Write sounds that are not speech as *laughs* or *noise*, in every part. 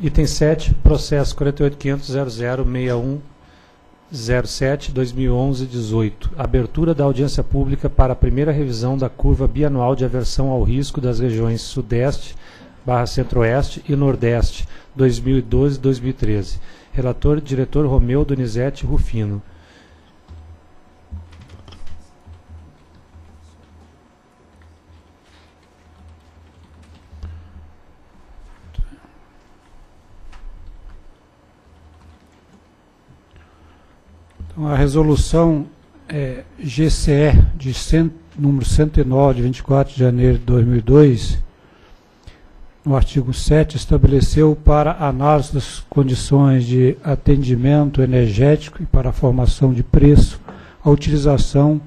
Item 7, processo 48.500.006107-2011-18. Abertura da audiência pública para a primeira revisão da curva bianual de aversão ao risco das regiões Sudeste, barra Centro-Oeste e Nordeste, 2012-2013. Relator, diretor Romeu Donizete Rufino. A resolução é, GCE, de cento, número 109, de 24 de janeiro de 2002, no artigo 7, estabeleceu para análise das condições de atendimento energético e para a formação de preço a utilização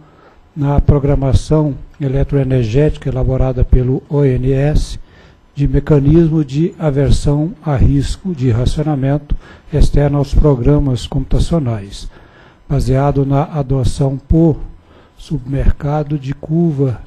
na programação eletroenergética elaborada pelo ONS de mecanismo de aversão a risco de racionamento externo aos programas computacionais baseado na adoção por submercado de curva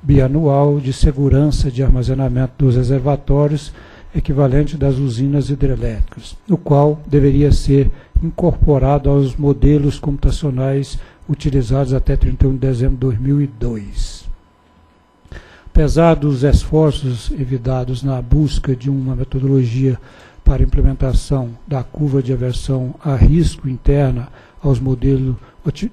bianual de segurança de armazenamento dos reservatórios equivalente das usinas hidrelétricas, o qual deveria ser incorporado aos modelos computacionais utilizados até 31 de dezembro de 2002. Apesar dos esforços evitados na busca de uma metodologia para implementação da curva de aversão a risco interna aos modelos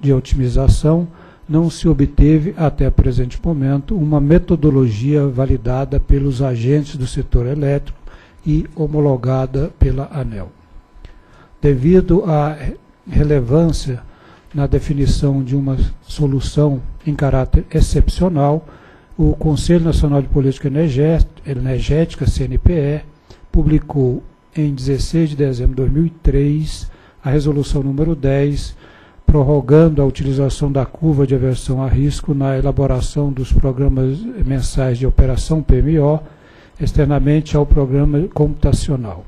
de otimização, não se obteve, até presente momento, uma metodologia validada pelos agentes do setor elétrico e homologada pela ANEL. Devido à relevância na definição de uma solução em caráter excepcional, o Conselho Nacional de Política Energética, CNPE, publicou em 16 de dezembro de 2003 a resolução número 10, prorrogando a utilização da curva de aversão a risco na elaboração dos programas mensais de operação PMO, externamente ao programa computacional.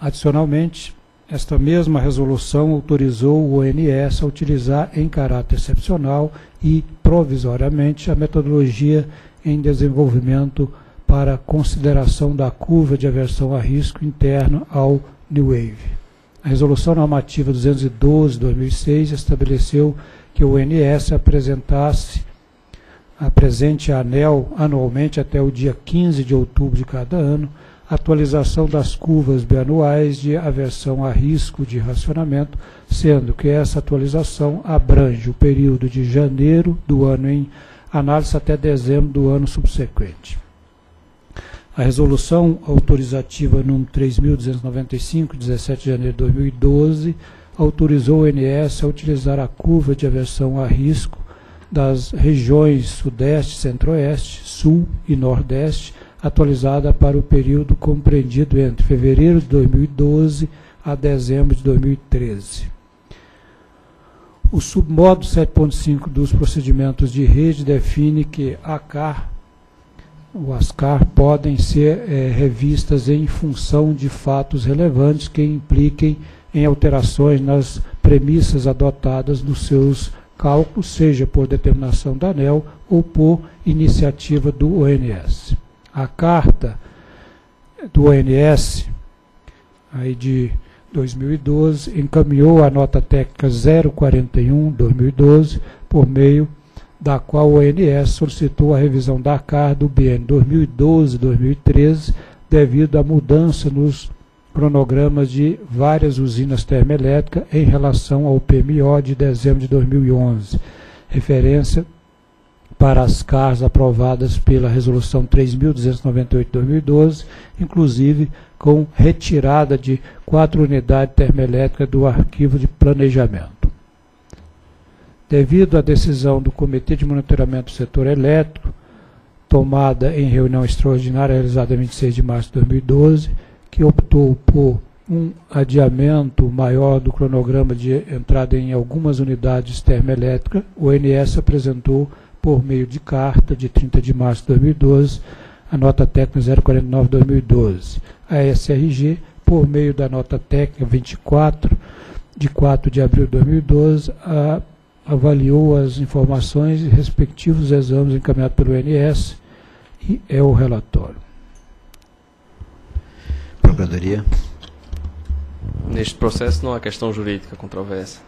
Adicionalmente, esta mesma resolução autorizou o ONS a utilizar em caráter excepcional e provisoriamente a metodologia em desenvolvimento para consideração da curva de aversão a risco interno ao New Wave. A Resolução Normativa 212-2006 estabeleceu que o ONS apresentasse, apresente a ANEL anualmente até o dia 15 de outubro de cada ano, atualização das curvas bianuais de aversão a risco de racionamento, sendo que essa atualização abrange o período de janeiro do ano em análise até dezembro do ano subsequente. A resolução autorizativa número 3.295, 17 de janeiro de 2012, autorizou o ONS a utilizar a curva de aversão a risco das regiões Sudeste, Centro-Oeste, Sul e Nordeste, atualizada para o período compreendido entre fevereiro de 2012 a dezembro de 2013. O submodo 7.5 dos procedimentos de rede define que a CAR o ASCAR podem ser é, revistas em função de fatos relevantes que impliquem em alterações nas premissas adotadas nos seus cálculos, seja por determinação da ANEL ou por iniciativa do ONS. A carta do ONS, aí de 2012, encaminhou a nota técnica 041-2012 por meio da qual o ONS solicitou a revisão da CAR do BN 2012-2013 devido à mudança nos cronogramas de várias usinas termoelétricas em relação ao PMO de dezembro de 2011, referência para as CARs aprovadas pela Resolução 3.298-2012, inclusive com retirada de quatro unidades termoelétricas do arquivo de planejamento. Devido à decisão do Comitê de Monitoramento do Setor Elétrico, tomada em reunião extraordinária realizada em 26 de março de 2012, que optou por um adiamento maior do cronograma de entrada em algumas unidades termoelétricas, o ONS apresentou, por meio de carta de 30 de março de 2012, a nota técnica 049-2012. A SRG, por meio da nota técnica 24, de 4 de abril de 2012, a avaliou as informações e respectivos exames encaminhados pelo INS e é o relatório. Procuradoria. Neste processo não há questão jurídica controversa.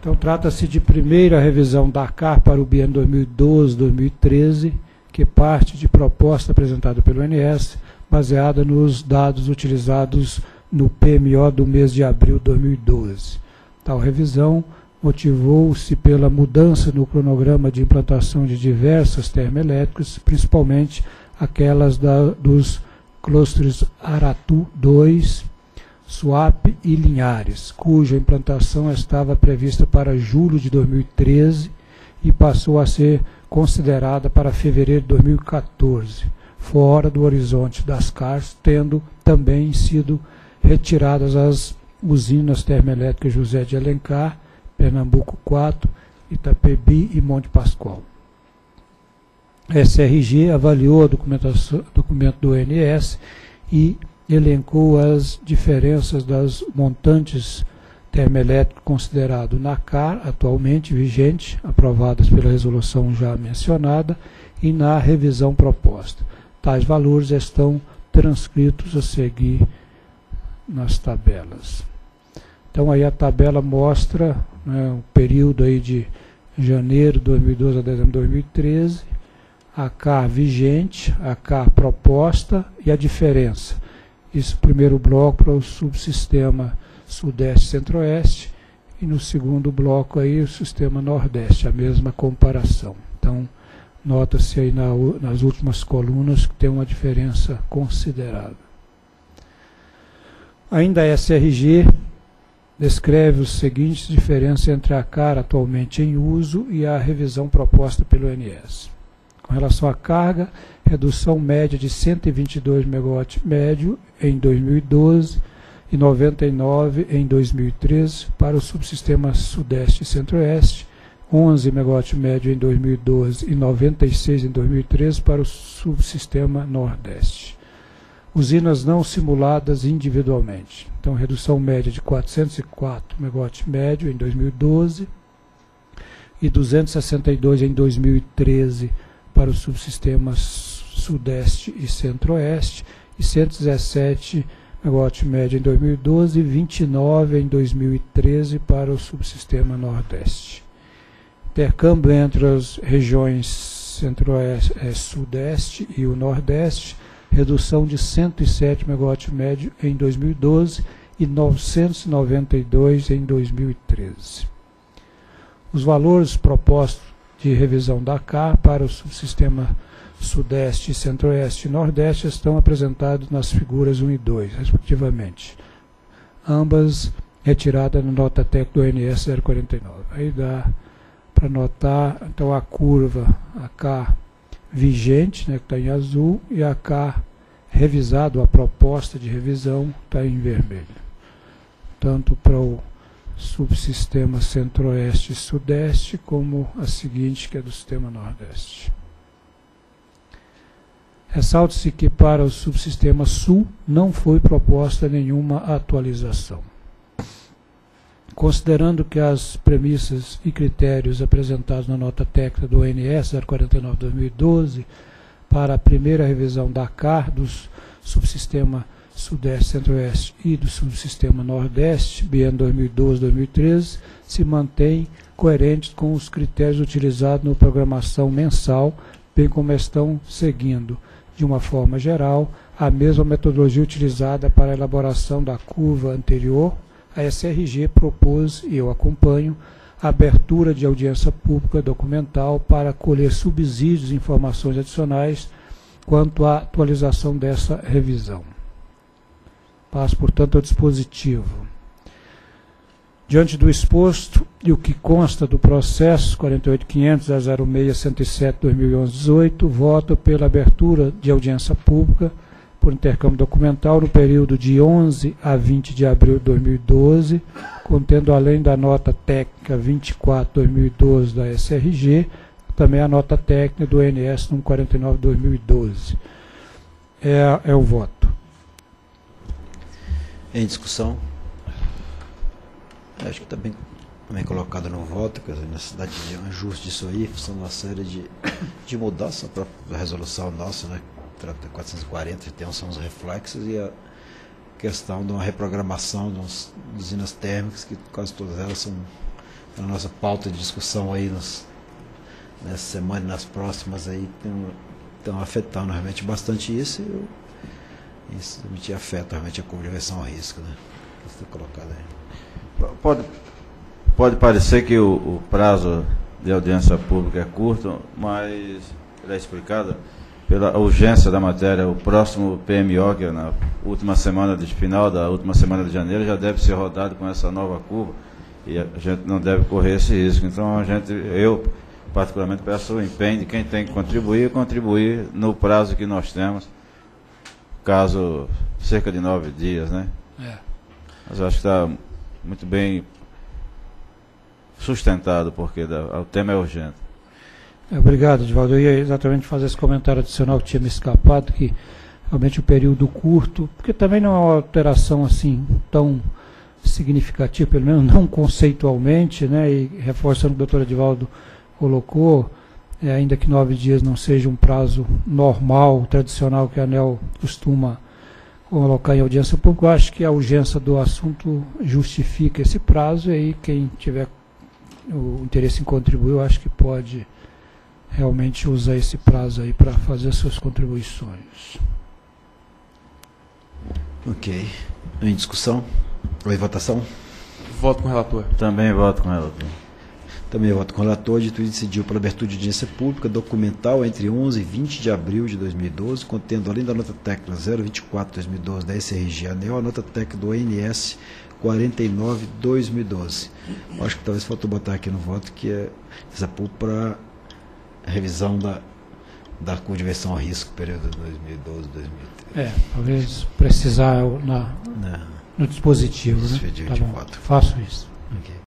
Então, trata-se de primeira revisão da CAR para o biênio 2012-2013, que parte de proposta apresentada pelo INS, baseada nos dados utilizados no PMO do mês de abril de 2012. Tal revisão motivou-se pela mudança no cronograma de implantação de diversas termoelétricas, principalmente aquelas da, dos clusters Aratu 2, Suape e Linhares, cuja implantação estava prevista para julho de 2013 e passou a ser considerada para fevereiro de 2014, fora do horizonte das CARs, tendo também sido retiradas as usinas termoelétricas José de Alencar Pernambuco 4, Itapebi e Monte Pascoal. A SRG avaliou o documento do ONS e elencou as diferenças das montantes termoelétricos considerado na CAR, atualmente vigente, aprovadas pela resolução já mencionada, e na revisão proposta. Tais valores estão transcritos a seguir nas tabelas. Então aí a tabela mostra né, o período aí de janeiro de 2012 a dezembro de 2013, a K vigente, a K proposta e a diferença. Isso primeiro bloco para o subsistema Sudeste Centro-Oeste e no segundo bloco aí o sistema Nordeste, a mesma comparação. Então, nota-se aí na, nas últimas colunas que tem uma diferença considerável. Ainda a SRG descreve os seguintes diferenças entre a CAR atualmente em uso e a revisão proposta pelo INS. Com relação à carga, redução média de 122 MW médio em 2012 e 99 em 2013 para o subsistema Sudeste e Centro-Oeste, 11 MW médio em 2012 e 96 em 2013 para o subsistema Nordeste usinas não simuladas individualmente. Então, redução média de 404 MW médio em 2012 e 262 em 2013 para os subsistemas Sudeste e Centro-Oeste e 117 MW médio em 2012 e 29 em 2013 para o subsistema Nordeste. Intercâmbio entre as regiões Centro-Oeste, eh, Sudeste e o Nordeste redução de 107 MW médio em 2012 e 992 em 2013. Os valores propostos de revisão da CAR para o subsistema Sudeste, Centro-Oeste e Nordeste estão apresentados nas figuras 1 e 2, respectivamente. Ambas retiradas na nota técnica do ONS 049. Aí dá para notar então a curva, a K vigente, né, que está em azul, e a K revisado, a proposta de revisão está em vermelho. Tanto para o subsistema centro-oeste e sudeste, como a seguinte, que é do sistema nordeste. Ressalte-se que para o subsistema sul não foi proposta nenhuma atualização. Considerando que as premissas e critérios apresentados na nota técnica do ONS 049-2012 para a primeira revisão da CAR dos subsistema Sudeste Centro-Oeste e do subsistema Nordeste, BN 2012-2013, se mantém coerentes com os critérios utilizados na programação mensal, bem como estão seguindo, de uma forma geral, a mesma metodologia utilizada para a elaboração da curva anterior a SRG propôs, e eu acompanho, a abertura de audiência pública documental para colher subsídios e informações adicionais quanto à atualização dessa revisão. Passo, portanto, ao dispositivo. Diante do exposto e o que consta do processo 48500 a 06 2011 18 voto pela abertura de audiência pública por intercâmbio documental no período de 11 a 20 de abril de 2012, contendo além da nota técnica 24/2012 da SRG, também a nota técnica do NS número 49/2012. É, é o voto. Em discussão? Acho que está bem, bem colocado no voto, quer dizer, necessidade de ajuste disso aí, são uma série de, de mudanças para a resolução nossa, né? Trata 440, tem são os reflexos e a questão de uma reprogramação de umas usinas térmicas, que quase todas elas são na nossa pauta de discussão aí nos, nessa semana e nas próximas aí, estão afetando realmente bastante isso e isso realmente afeta realmente a conversão a risco, né? Isso tá colocado aí. Pode, pode parecer que o, o prazo de audiência pública é curto, mas ele é explicado pela urgência da matéria. O próximo PMO, que é na última semana de final da última semana de janeiro, já deve ser rodado com essa nova curva e a gente não deve correr esse risco. Então a gente, eu particularmente peço o empenho de quem tem que contribuir, contribuir no prazo que nós temos, caso cerca de nove dias, né? É. Mas eu acho que está muito bem sustentado, porque o tema é urgente. Obrigado, Edvaldo. Eu ia exatamente fazer esse comentário adicional que tinha me escapado, que realmente o período curto, porque também não é uma alteração assim tão significativa, pelo menos não *laughs* conceitualmente, né, e reforçando o que o doutor Edvaldo colocou, é, ainda que nove dias não seja um prazo normal, tradicional que a ANEL costuma colocar em audiência pública, eu acho que a urgência do assunto justifica esse prazo e aí quem tiver o interesse em contribuir, eu acho que pode realmente usar esse prazo aí para fazer suas contribuições. Ok. Em discussão? Ou em votação? Voto com o relator. Também voto com o relator. Também voto com o relator. Dito isso, decidiu pela abertura de audiência pública documental entre 11 e 20 de abril de 2012, contendo, além da nota técnica 024-2012 da SRG ANEL, a nota técnica do ONS 49-2012. Acho que talvez faltou botar aqui no voto que é essa para revisão da, da conversão a risco período 2012 2013. É, talvez precisar na, Não. no dispositivo. Né? Tá bom, faço isso. Okay.